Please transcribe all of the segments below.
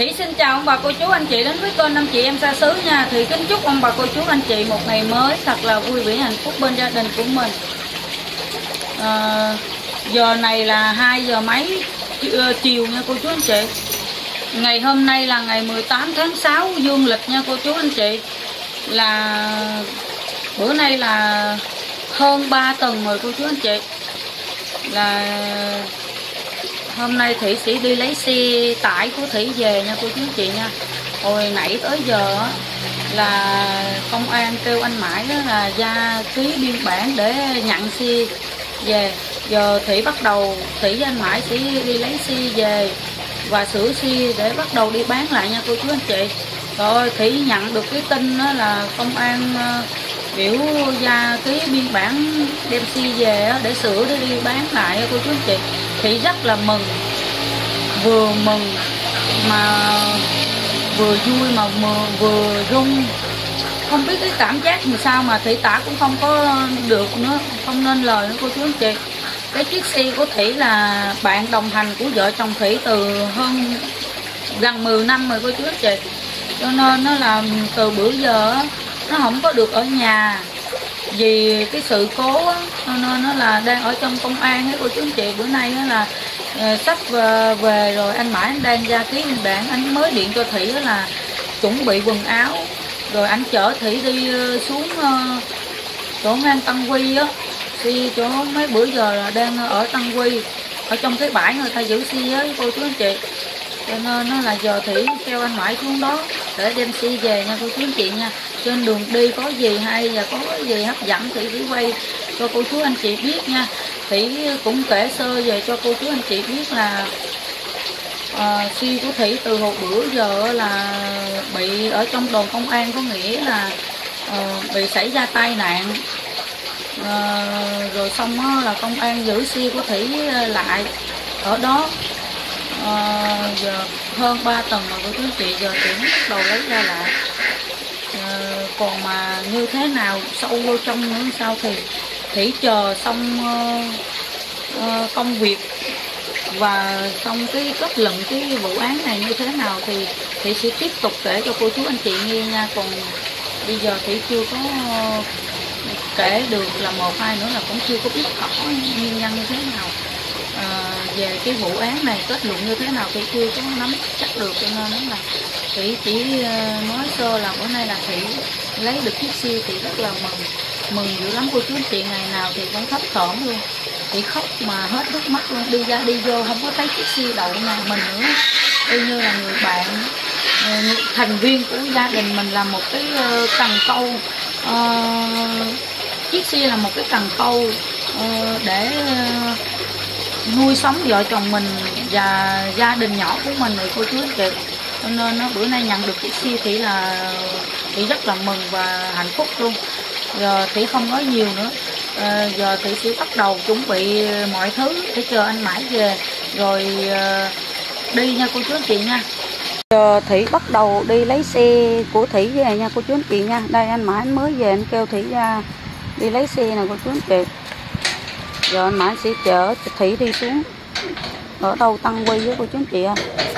Thủy xin chào ông bà cô chú anh chị đến với kênh năm chị em xa xứ nha. Thì kính chúc ông bà cô chú anh chị một ngày mới thật là vui vẻ hạnh phúc bên gia đình của mình. À, Giờ này là 2 giờ mấy ờ, chiều nha cô chú anh chị. Ngày hôm nay là ngày 18 tháng 6 dương lịch nha cô chú anh chị. Là bữa nay là hơn 3 tuần rồi cô chú anh chị. Là hôm nay thủy sĩ đi lấy xe tải của thủy về nha cô chú chị nha. Hồi nãy tới giờ là công an kêu anh mãi đó là ra ký biên bản để nhận xe về. Giờ thủy bắt đầu thủy với anh mãi sẽ đi lấy xe về và sửa xe để bắt đầu đi bán lại nha cô chú anh chị. Rồi thủy nhận được cái tin đó là công an ờ, biểu ra ký biên bản đem xe về để sửa để đi bán lại cô chú anh chị, thì rất là mừng. Vừa mừng mà vừa vui mà vừa rung. Không biết cái cảm giác làm sao mà thị tả cũng không có được nữa, không nên lời nữa, cô chú anh chị. Cái chiếc xe của thủy là bạn đồng hành của vợ chồng thủy từ hơn gần 10 năm rồi, cô chú anh chị. Cho nên nó là từ bữa giờ nó không có được ở nhà. Vì cái sự cố á, nó, nó là đang ở trong công an ấy cô chú anh chị bữa nay á là uh, sắp về, về rồi anh mãi anh đang ra ký biên bản anh mới điện cho thủy là chuẩn bị quần áo. Rồi anh chở thủy đi uh, xuống uh, chỗ ngang tăng quy á. Đi chỗ mấy bữa giờ là đang ở tăng quy ở trong cái bãi người ta giữ xe á cô chú anh chị. Cho nên nó là giờ thủy theo anh mãi xuống đó để đem xe về nha cô chú anh chị nha trên đường đi có gì hay và có gì hấp dẫn thì cứ quay cho cô chú anh chị biết nha. Thủy cũng kể sơ về cho cô chú anh chị biết là ờ, à, si của thủy từ hồi bữa giờ là bị ở trong đồn công an có nghĩa là uh, bị xảy ra tai nạn. Uh, rồi xong đó là công an giữ si của thủy lại. Ở đó uh, giờ hơn 3 tuần mà cô chú anh chị giờ chuyển bắt đầu lấy ra lại còn mà như thế nào sâu vô trong nữa sao thì thủy chờ xong uh, uh, công việc và xong cái kết luận cái vụ án này như thế nào thì thủy sẽ tiếp tục kể cho cô chú anh chị nghe nha. Còn bây giờ thủy chưa có uh, kể được là một hai nữa là cũng chưa có biết rõ nguyên nhân như thế nào về cái vụ án này kết luận như thế nào thì chưa có nắm chắc được cho nên là chị chỉ ờ, nói sơ là bữa nay là chị lấy được chiếc xe thì rất là mừng. Mừng dữ lắm cô chú anh chị ngày nào thì cũng thấp thỏm luôn. Chị khóc mà hết nước mắt luôn đi ra đi vô không có thấy chiếc xe đậu nhà mình nữa. Y như là người bạn ờ, thành viên của gia đình mình là một cái ờ, cần câu uh, chiếc xe là một cái cần câu uh, để uh, nuôi sống vợ chồng mình và gia đình nhỏ của mình rồi cô chú anh chị. Cho nên nó bữa nay nhận được chiếc xe thì là thì rất là mừng và hạnh phúc luôn. Giờ thì không nói nhiều nữa. À, giờ thì sẽ bắt đầu chuẩn bị mọi thứ để chờ anh mãi về. Rồi à, đi nha cô chú anh chị nha. Giờ thủy bắt đầu đi lấy xe của thủy về nha cô chú anh chị nha. Đây anh mãi anh mới về anh kêu thủy ra đi lấy xe nè cô chú anh chị giờ anh mãi sẽ chở thủy đi xuống ở đâu tăng quy với cô chú anh chị ạ à.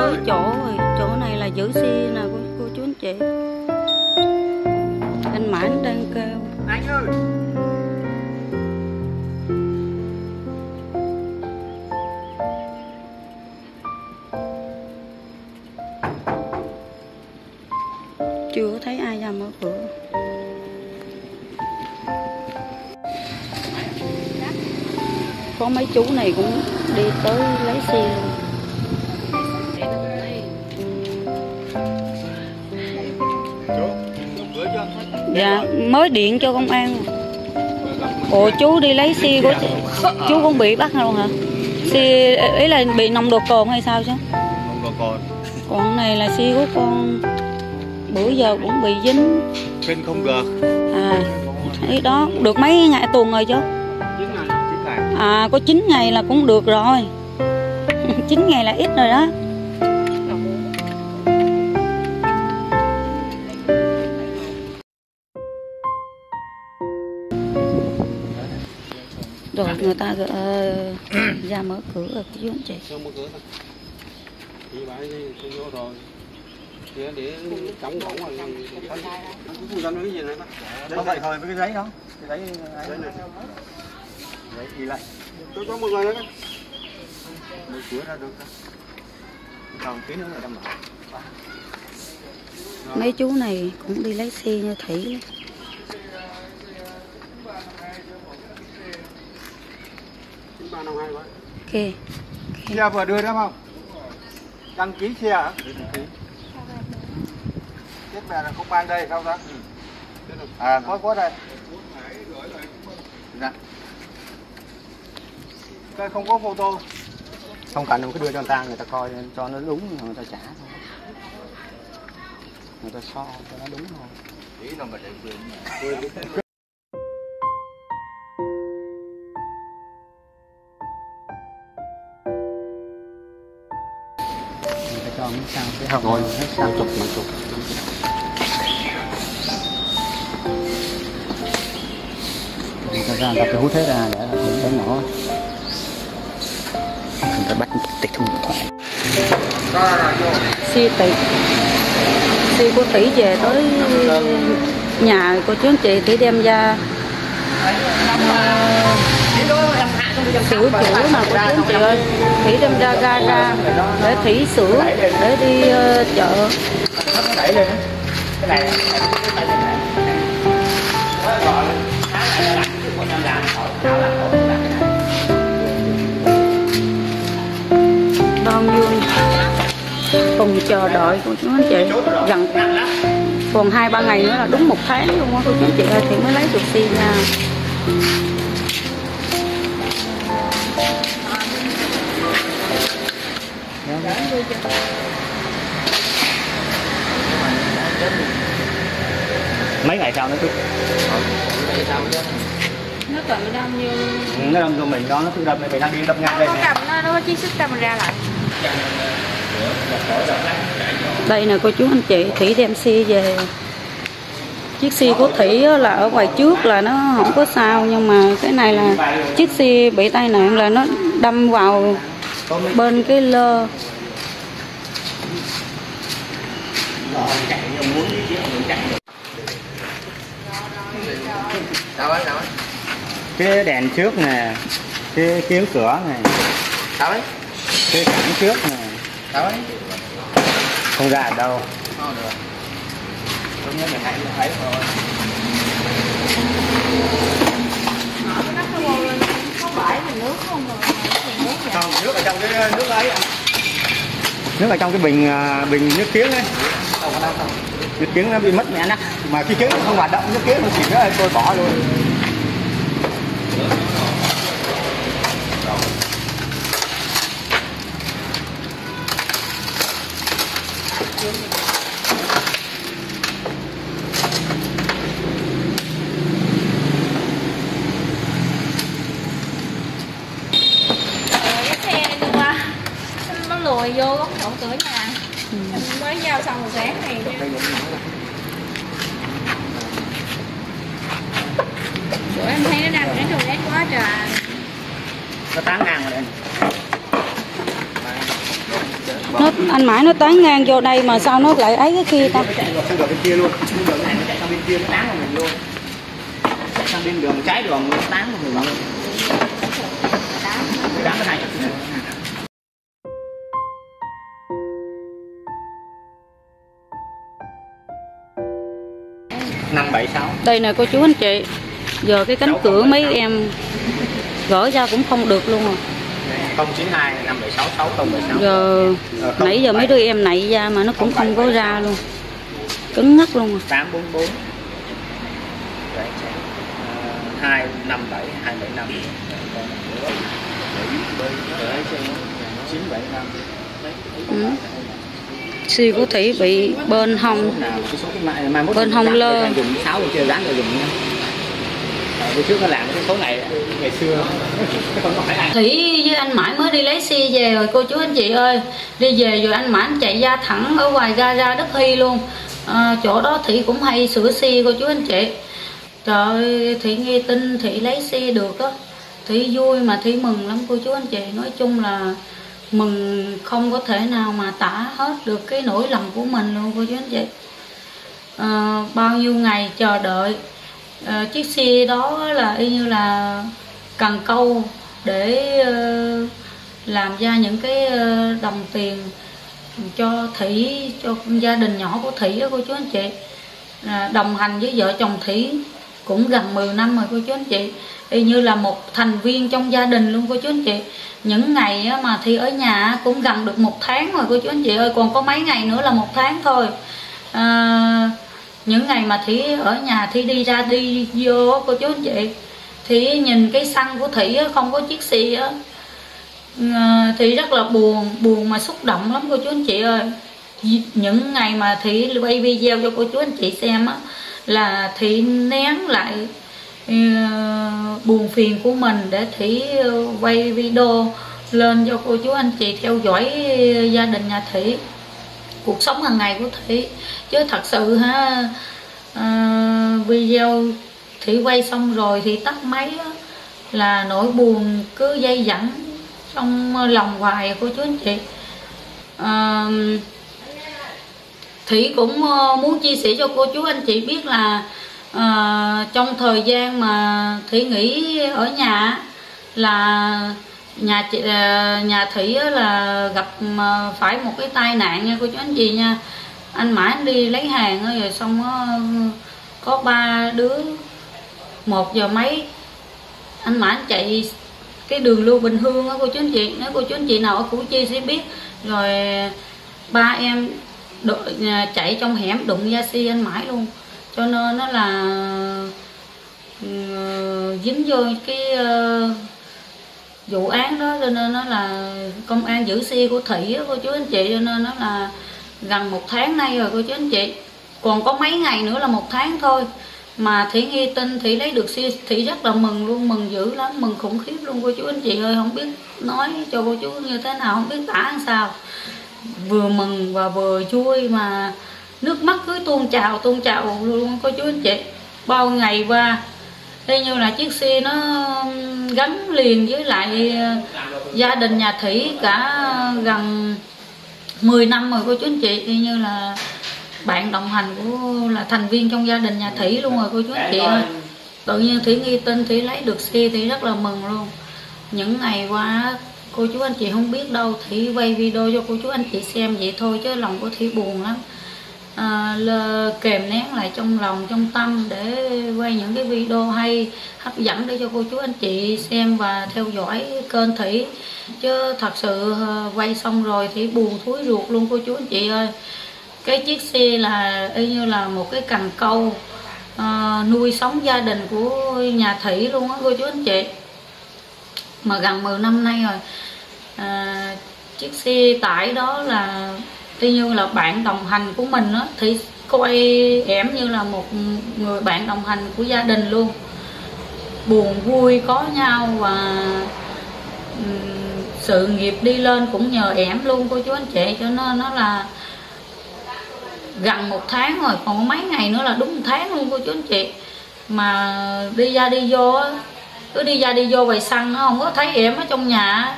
Tới chỗ rồi chỗ này là giữ xe nè cô, cô chú anh chị. Anh mãi anh đang kêu. Anh ơi. Chưa thấy ai ra mở cửa cửa. Có mấy chú này cũng đi tới lấy xe luôn dạ mới điện cho công an. Ủa chú đi lấy xe của chú cũng bị bắt luôn hả? Xe ý là bị nồng độ cồn hay sao chứ? Không có còn còn này là xe của con. Bữa giờ cũng bị dính. Kinh không gờ à ý đó được mấy ngày tuần rồi chứ? À có 9 ngày là cũng được rồi. 9 ngày là ít rồi đó người ta ờ, ra mở cửa cô chú anh chị Không có cửa thôi. Chị bãi đi tôi vô rồi. Thì để chống cổng rồi Không dám cái gì nữa Có vậy thôi với cái giấy đó. Cái giấy Đấy này. Giấy ghi lại. Tôi có một người nữa Mở cửa ra được. Còn tí nữa là đâm bảo mấy chú này cũng đi lấy xe như thủy Quá kìa Xe vừa đưa đó không? Đăng ký xe hả? Chiếc này là không mang đây sao ta? À có có đây. Dạ. Cái không có photo. Không cần đâu, cứ đưa cho người ta, người ta coi cho nó đúng rồi người ta trả thôi. Người ta so cho nó đúng thôi. Ý là mình để người sao? Cái hồng rồi hết sao? chục mấy chục người ta ra tập cái hút hết ra để để nhỏ người ta bắt tịch thu điện thoại. Xe tỷ xe của tỷ về tới nhà cô chú anh chị tỷ đem ra. Ờ, sửa chữa mà cô chú anh chị ơi. Thủy đem ra ga ra. Để thủy sửa để đi uh, chợ. Đẩy lên cái này bao cùng chờ đợi cô chú anh chị. Gần còn hai ba ngày nữa là đúng một tháng luôn á. Cô chú anh chị ơi thì mới lấy được xi nha. Mấy ngày sau nó cứ nó cần đâm như nó đâm vô mình đó nó cứ đâm mình đang đi đâm ngang đây có nè. cầm nó nó có chiếc sức camera lại. Đây nè cô chú anh chị thủy đem xe về. Chiếc xe của thủy á là ở ngoài trước là nó không có sao nhưng mà cái này là chiếc xe bị tai nạn là nó đâm vào bên cái lơ sợ chạy ông muốn đi chứ ông chạy đâu ấy đâu ấy cái đèn trước nè, cái kiếm cửa này đâu ấy? cái cản trước nè đâu ấy? không ra ở đâu Không được Tôi nhớ mình hãy thấy rồi không nước ở trong cái, nước ấy nước ở trong cái bình à, bình nước tiếng ấy cái kiến nó bị mất mẹ nó mà cái kiến nó không hoạt động cái kiến nó chỉ nữa tôi bỏ luôn. Ờ, cái xe đi qua. Nó lùi vô góc chỗ cửa nhà. Em mới giao xong rồi sáng này. Chứ bữa em thấy nó đang cái đồ ghét quá trời. Nó tán ngang vào đây. Nó anh mãi nó tán ngang vô đây mà sao nó lại ấy cái kia ta? Sang đường bên kia luôn Cái đường này nó chạy sang bên kia nó tán vào mình luôn. Chạy sang bên đường trái đường nó tán vào mình luôn cái đám nó hay đây nè cô chú anh chị. Giờ cái cánh cửa mấy em gỡ ra cũng không được luôn rồi. Không chín hai năm bảy sáu sáu không bảy sáu. Giờ nãy giờ mấy đứa em nãy ra mà nó cũng không có ra luôn. Cứng ngắc luôn rồi tám bốn bốn. Hai năm bảy hai bảy năm. Chín bảy năm. Ừ xi của thủy bị bên hông nào cái Bên hông lơ. dùng sáu chưa dán rồi dùng trước nó làm cái số này ngày xưa không có phải ai Thủy với anh Mãi mới đi lấy xe về rồi cô chú anh chị ơi. Đi về rồi anh Mãi anh chạy ra thẳng ở ngoài gara Đức Hy luôn. À, Chỗ đó Thủy cũng hay sửa xe cô chú anh chị. Trời ơi Thủy nghe tin Thủy lấy xe được á. Thủy vui mà Thủy mừng lắm cô chú anh chị. Nói chung là mừng không có thể nào mà tả hết được cái nỗi lòng của mình luôn cô chú anh chị. À, Bao nhiêu ngày chờ đợi. À, chiếc xe đó là y như là cần câu để uh, làm ra những cái uh, đồng tiền cho thủy cho gia đình nhỏ của thủy đó cô chú anh chị. À, đồng hành với vợ chồng thủy cũng gần 10 năm rồi cô chú anh chị. Y như là một thành viên trong gia đình luôn cô chú anh chị. Những ngày mà thi ở nhà cũng gần được một tháng rồi cô chú anh chị ơi. Còn có mấy ngày nữa là một tháng thôi. À, những ngày mà thủy ở nhà thủy đi ra đi vô cô chú anh chị. Thì nhìn cái xăng của thủy không có chiếc xe á. À, Thì rất là buồn buồn mà xúc động lắm cô chú anh chị ơi. Những ngày mà thủy quay video cho cô chú anh chị xem á là thủy nén lại uh, buồn phiền của mình để thủy uh, ờ, quay video lên cho cô chú anh chị theo dõi ờ, gia đình nhà thủy cuộc sống hàng ngày của thủy chứ thật sự ha uh, video thủy quay xong rồi thì tắt máy đó, là nỗi buồn cứ dây dẳng trong lòng hoài của chú anh chị. Uh, thủy cũng ờ, muốn chia sẻ cho cô chú anh chị biết là à, trong thời gian mà thủy nghỉ ở nhà là nhà chị ờ, nhà thủy là gặp phải một cái tai nạn nha cô chú anh chị nha. Anh mãi anh đi lấy hàng rồi xong có ba đứa một giờ mấy anh mãi anh chạy cái đường Lưu Bình Hương á cô chú anh chị. Nếu cô chú anh chị nào ở Củ Chi sẽ biết. Rồi ba em đội, à, chạy trong hẻm đụng da si anh mãi luôn. Cho nên nó là ừ, dính vô cái ờ, vụ án đó cho nên nó là công an giữ xe của thị đó, cô chú anh chị cho nên nó là gần một tháng nay rồi cô chú anh chị. Còn có mấy ngày nữa là một tháng thôi. Mà thủy nghe tin thủy lấy được xe thủy rất là mừng luôn mừng dữ lắm mừng khủng khiếp luôn cô chú anh chị ơi. Không biết nói cho cô chú như thế nào không biết tả làm sao vừa mừng và vừa vui mà nước mắt cứ tuôn trào tuôn trào luôn cô chú anh chị. Bao ngày qua đây như là chiếc xe nó gắn liền với lại ờ, gia đình nhà thủy cả gần 10 năm rồi cô chú anh chị. Y như là bạn đồng hành của là thành viên trong gia đình nhà thủy luôn rồi cô chú anh chị ơi tự nhiên thủy nghi tin thủy lấy được xe thì rất là mừng luôn. Những ngày qua cô chú anh chị không biết đâu thủy quay video cho cô chú anh chị xem vậy thôi chứ lòng của thủy buồn lắm. À, kèm nén lại trong lòng trong tâm để quay những cái video hay hấp dẫn để cho cô chú anh chị xem và theo dõi kênh thủy. Chứ thật sự ờ, quay xong rồi thì buồn thúi ruột luôn cô chú anh chị ơi. Cái chiếc xe là y như là một cái cần câu à, nuôi sống gia đình của nhà thủy luôn á cô chú anh chị mà gần 10 năm nay rồi. À, chiếc xe tải đó là tuy như là bạn đồng hành của mình đó thì coi em như là một người bạn đồng hành của gia đình luôn. Buồn vui có nhau và um, sự nghiệp đi lên cũng nhờ em luôn cô chú anh chị. Cho nên nó là gần một tháng rồi còn mấy ngày nữa là đúng một tháng luôn cô chú anh chị. Mà đi ra đi vô cứ đi ra đi vô vậy xăng nó không có thấy em ở trong nhà.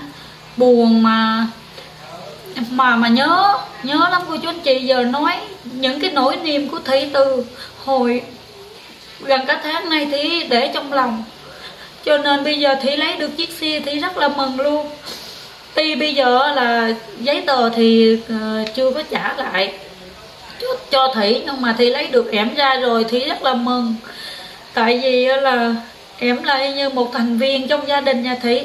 Buồn mà mà mà nhớ nhớ lắm cô chú anh chị. Giờ nói những cái nỗi niềm của thị từ hồi gần cả tháng nay thì để trong lòng. Cho nên bây giờ thì lấy được chiếc xe thì rất là mừng luôn. Tuy bây giờ là giấy tờ thì ờ, chưa có trả lại cho, cho thủy nhưng mà thì lấy được ẻm ra rồi thì rất là mừng. Tại vì là em là như một thành viên trong gia đình nhà thị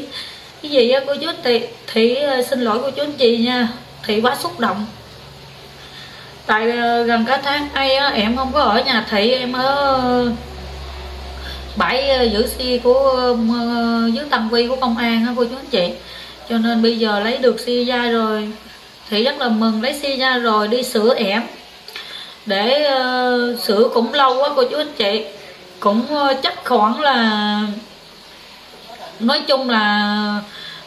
cái gì á cô chú Thị, Thị ờ, xin lỗi cô chú anh chị nha thị quá xúc động. Tại ờ, gần cả tháng nay á em không có ở nhà thị em ở ờ, bãi giữ xe của dưới tầng quy của công an á cô chú anh chị. Cho nên bây giờ lấy được xe ra rồi thị rất là mừng lấy xe ra rồi đi sửa ẻm. Để uh, sửa cũng lâu quá cô chú anh chị cũng ờ, chắc khoảng là nói chung là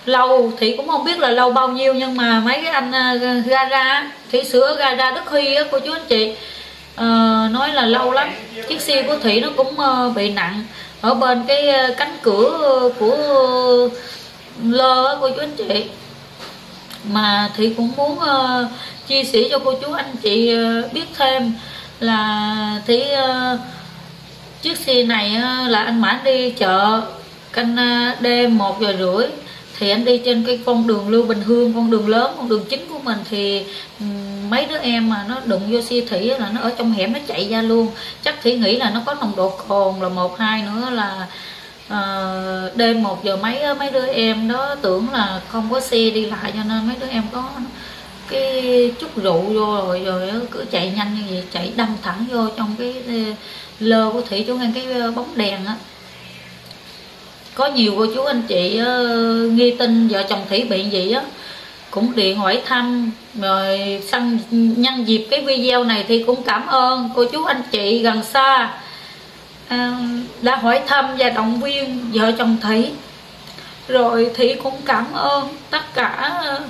lâu thì cũng không biết là lâu bao nhiêu nhưng mà mấy cái anh ờ, gara thủy sửa gara đức huy á cô chú anh chị uh, nói là lâu lắm. Chiếc xe của thủy nó cũng uh, bị nặng. Ở bên cái cánh cửa của lơ á cô chú anh chị. Mà thủy cũng muốn uh, chia sẻ cho cô chú anh chị uh, biết thêm là thủy uh, chiếc xe này ờ, là anh mãn đi chợ canh ờ, đêm một giờ rưỡi. Thì anh đi trên cái con đường Lưu Bình Hương con đường lớn con đường chính của mình. Thì mấy đứa em mà nó đụng vô xe thủy là nó ở trong hẻm nó chạy ra luôn. Chắc thủy nghĩ là nó có nồng độ cồn là một hai nữa là uh, đêm một giờ mấy mấy đứa em đó tưởng là không có xe đi lại cho nên mấy đứa em có cái chút rượu vô rồi rồi cứ chạy nhanh như vậy chạy đâm thẳng vô trong cái ờ, lơ của thủy chú ngang cái ờ, bóng đèn á. Có nhiều cô chú anh chị uh, nghi tin vợ chồng thủy bị gì á cũng điện hỏi thăm rồi săn nhân dịp cái video này thì cũng cảm ơn cô chú anh chị gần xa đã hỏi thăm và động viên vợ chồng thủy. Rồi thủy cũng cảm ơn tất cả uh,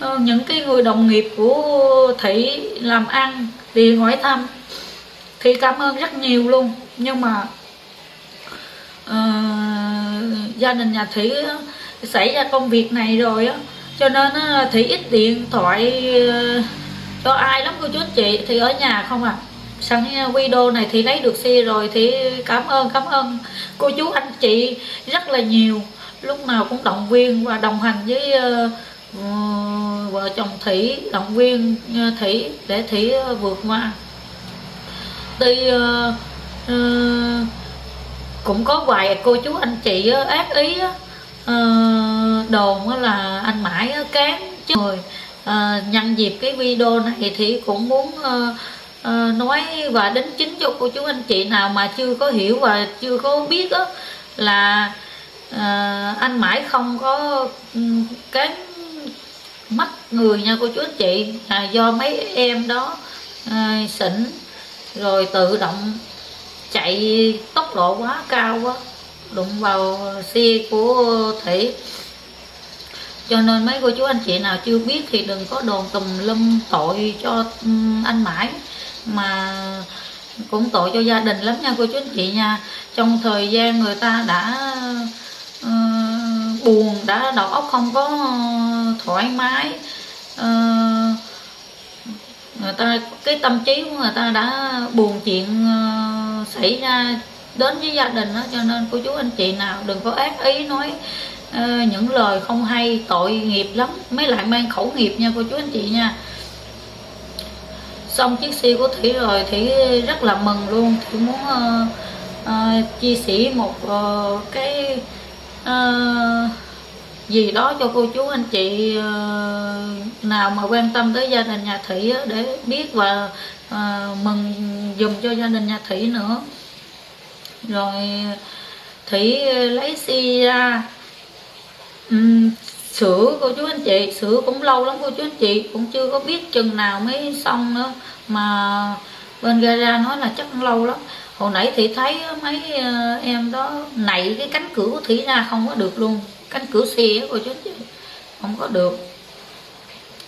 Ờ, những cái người đồng nghiệp của thị làm ăn thì hỏi thăm thì cảm ơn rất nhiều luôn. Nhưng mà uh, gia đình nhà thủy xảy ra công việc này rồi á cho nên uh, thủy ít điện thoại uh, cho ai lắm cô chú anh chị thì ở nhà không à. Sẵn video này thì lấy được xe rồi thì cảm ơn cảm ơn cô chú anh chị rất là nhiều. Lúc nào cũng động viên và đồng hành với uh, Ờ, vợ chồng thủy động viên ờ, thủy để thủy ờ, vượt qua. Tuy uh, uh, cũng có vài cô chú anh chị uh, ác ý uh, đồn là anh mãi cán. Chứ người uh, nhân dịp cái video này thì cũng muốn uh, uh, nói và đến chính cho cô chú anh chị nào mà chưa có hiểu và chưa có biết uh, là uh, anh mãi không có ừ, um, cái mắt người nha cô chú anh chị. Là do mấy em đó à, xỉn rồi tự động chạy tốc độ quá cao quá đụng vào xe của thủy. Cho nên mấy cô chú anh chị nào chưa biết thì đừng có đồn tùm lum tội cho ừ, anh mãi mà cũng tội cho gia đình lắm nha cô chú anh chị nha. Trong thời gian người ta đã uh, buồn đã đầu óc không có thoải mái uh, người ta cái tâm trí của người ta đã buồn chuyện uh, xảy ra đến với gia đình đó cho nên cô chú anh chị nào đừng có ác ý nói uh, những lời không hay tội nghiệp lắm mấy lại mang khẩu nghiệp nha cô chú anh chị nha. Xong chiếc xe của thủy rồi thủy rất là mừng luôn thủy muốn uh, uh, chia sẻ một uh, cái uh, gì đó cho cô chú anh chị uh, nào mà quan tâm tới gia đình nhà thủy để biết và uh, mừng dùm cho gia đình nhà thủy nữa. Rồi thủy lấy si ra. Um, sửa cô chú anh chị sửa cũng lâu lắm cô chú anh chị cũng chưa có biết chừng nào mới xong nữa. Mà bên gara nói là chắc lâu lắm hồi nãy thì thấy mấy ờ, em đó nảy cái cánh cửa của thủy ra không có được luôn. Cánh cửa xe của chú không có được.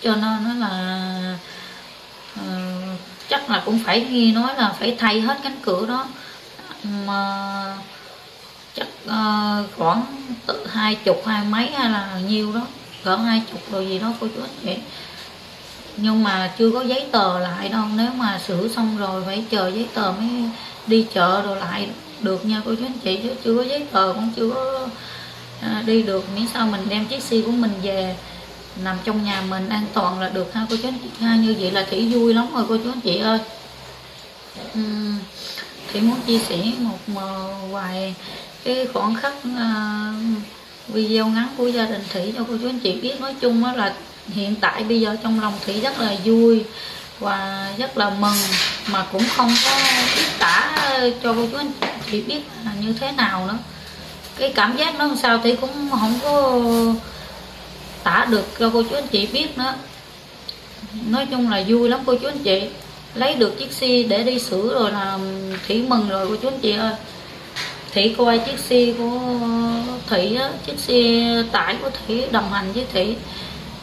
Cho nên nó là uh, chắc là cũng phải nghi nói là phải thay hết cánh cửa đó. Mà chắc uh, khoảng từ hai chục hai mấy hay là nhiêu đó. Cỡ hai chục rồi gì đó cô chú anh chị nhưng mà chưa có giấy tờ lại đâu. Nếu mà sửa xong rồi phải chờ giấy tờ mới đi chợ rồi lại được nha cô chú anh chị. Chứ chưa có giấy tờ cũng chưa có à, đi được. Miễn sao mình đem chiếc xe của mình về nằm trong nhà mình an toàn là được ha cô chú anh chị. Ha như vậy là thủy vui lắm rồi cô chú anh chị ơi. Uhm, thủy muốn chia sẻ một vài cái khoảnh khắc uh, video ngắn của gia đình thủy cho cô chú anh chị biết. Nói chung là hiện tại bây giờ trong lòng thủy rất là vui và rất là mừng mà cũng không có biết tả cho cô chú anh chị biết là như thế nào nữa. Cái cảm giác nó làm sao thì cũng không có tả được cho cô chú anh chị biết nữa. Nói chung là vui lắm cô chú anh chị. Lấy được chiếc xe để đi sửa rồi là thủy mừng rồi cô chú anh chị ơi. Thủy coi chiếc xe của thủy á, chiếc xe tải của thủy đồng hành với thủy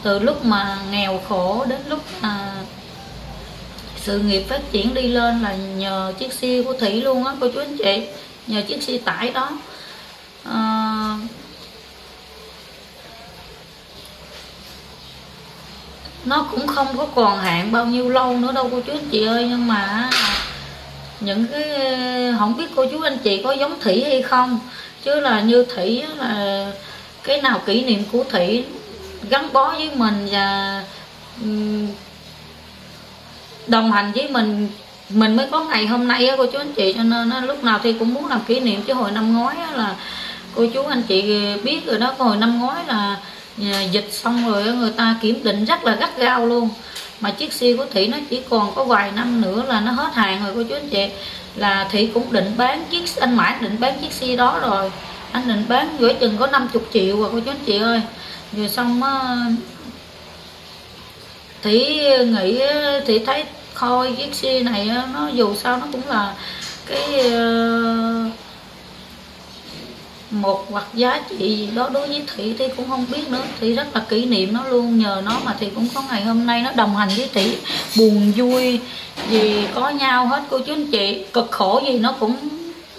từ lúc mà nghèo khổ đến lúc à, sự nghiệp phát triển đi lên là nhờ chiếc xe của thủy luôn á cô chú anh chị nhờ chiếc xe tải đó. À, nó cũng không có còn hạn bao nhiêu lâu nữa đâu cô chú anh chị ơi nhưng mà những cái không biết cô chú anh chị có giống thủy hay không. Chứ là như thủy là cái nào kỷ niệm của thủy gắn bó với mình và đồng hành với mình mình mới có ngày hôm nay á cô chú anh chị. Cho nên á, lúc nào thì cũng muốn làm kỷ niệm chứ hồi năm ngoái á là cô chú anh chị biết rồi đó hồi năm ngoái là à, dịch xong rồi người ta kiểm định rất là gắt gao luôn. Mà chiếc xe của Thị nó chỉ còn có vài năm nữa là nó hết hàng rồi cô chú anh chị. Là Thị cũng định bán chiếc anh mãi định bán chiếc xe đó rồi. Anh định bán gửi chừng có 50 triệu rồi cô chú anh chị ơi rồi xong ờ, thì nghĩ thì thấy khôi chiếc xe này ờ, nó dù sao nó cũng là cái ờ, một hoặc giá trị gì đó. Đối với thị thì cũng không biết nữa. Thị rất là kỷ niệm nó luôn. Nhờ nó mà thị cũng có ngày hôm nay nó đồng hành với thị buồn, vui gì có nhau hết. Cô chú anh chị, cực khổ gì nó cũng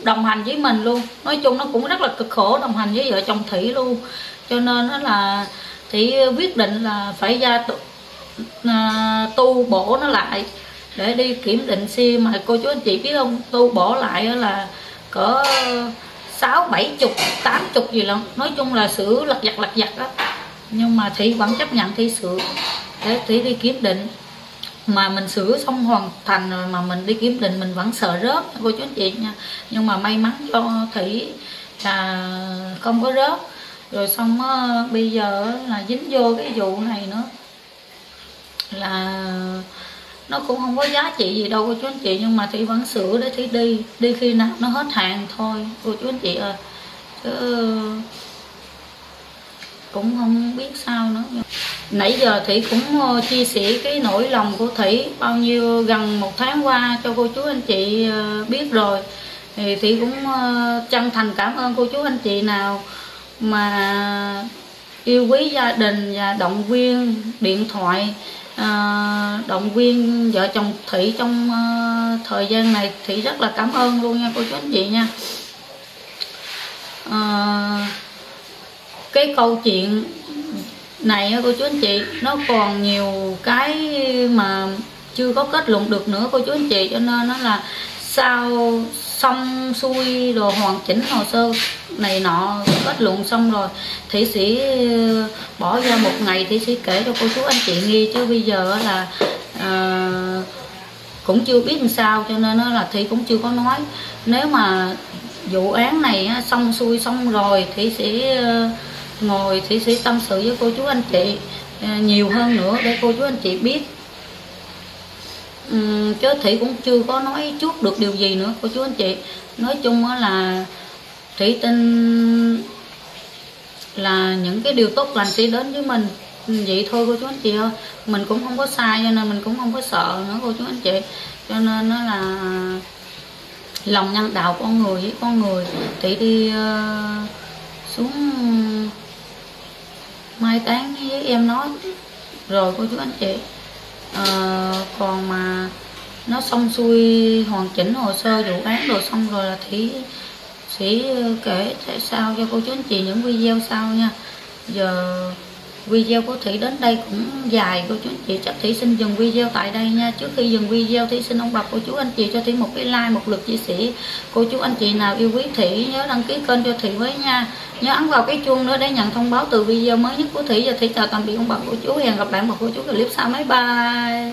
đồng hành với mình luôn. Nói chung nó cũng rất là cực khổ đồng hành với vợ chồng thủy luôn cho nên nó là thị quyết định là phải ra tu, à, tu bổ nó lại để đi kiểm định xem mà cô chú anh chị biết không? Tu bổ lại là cỡ sáu bảy chục tám chục gì lắm nói chung là sửa lặt vặt lặt vặt á. Nhưng mà thị vẫn chấp nhận thị sửa để thị đi kiểm định. Mà mình sửa xong hoàn thành rồi mà mình đi kiểm định mình vẫn sợ rớt cô chú anh chị nha. Nhưng mà may mắn cho thị là không có rớt rồi xong á, bây giờ là dính vô cái vụ này nữa. Là nó cũng không có giá trị gì đâu cô chú anh chị nhưng mà thì vẫn sửa để thì đi. Đi khi nào nó hết hàng thôi. Cô chú anh chị ơi. Chứ cũng không biết sao nữa. Nãy giờ thủy cũng ờ, chia sẻ cái nỗi lòng của thủy bao nhiêu gần một tháng qua cho cô chú anh chị ờ, biết rồi. Thì thủy cũng chân thành cảm ơn cô chú anh chị nào mà yêu quý gia đình và động viên điện thoại à, động viên vợ chồng Thủy trong à, thời gian này. Thủy rất là cảm ơn luôn nha cô chú anh chị nha. À, cái câu chuyện này cô chú anh chị nó còn nhiều cái mà chưa có kết luận được nữa cô chú anh chị cho nên nó là sau xong xuôi rồi hoàn chỉnh hồ sơ này nọ kết luận xong rồi thì sĩ ờ, bỏ ra một ngày thì sĩ kể cho cô chú anh chị nghe. Chứ bây giờ là à, cũng chưa biết làm sao cho nên là thị cũng chưa có nói. Nếu mà vụ án này xong xuôi xong rồi thì sẽ ờ, ngồi thì sẽ tâm sự với cô chú anh chị nhiều hơn nữa để cô chú anh chị biết. Ừ, chứ thủy cũng chưa có nói trước được điều gì nữa cô chú anh chị. Nói chung là thủy tin là những cái điều tốt lành sẽ đến với mình. Ừ, vậy thôi cô chú anh chị ơi. Mình cũng không có sai cho nên mình cũng không có sợ nữa cô chú anh chị. Cho nên nó là lòng nhân đạo con người với con người. Thủy đi uh, xuống mai táng với em nói. Rồi cô chú anh chị à, còn mà nó xong xuôi hoàn chỉnh hồ sơ vụ án rồi xong rồi là thủy sẽ kể tại sao cho cô chú anh chị những video sau nha. Giờ video của Thủy đến đây cũng dài, cô chú anh chị chắc Thủy xin dừng video tại đây nha. Trước khi dừng video, Thủy xin ông bà cô chú anh chị cho Thủy một cái like, một lượt chia sẻ. Cô chú anh chị nào yêu quý Thủy, nhớ đăng ký kênh cho Thủy với nha. Nhớ ấn vào cái chuông nữa để nhận thông báo từ video mới nhất của Thủy. Và Thủy chào tạm biệt ông bà cô chú, hẹn gặp lại một cô chú clip sau. Máy bye.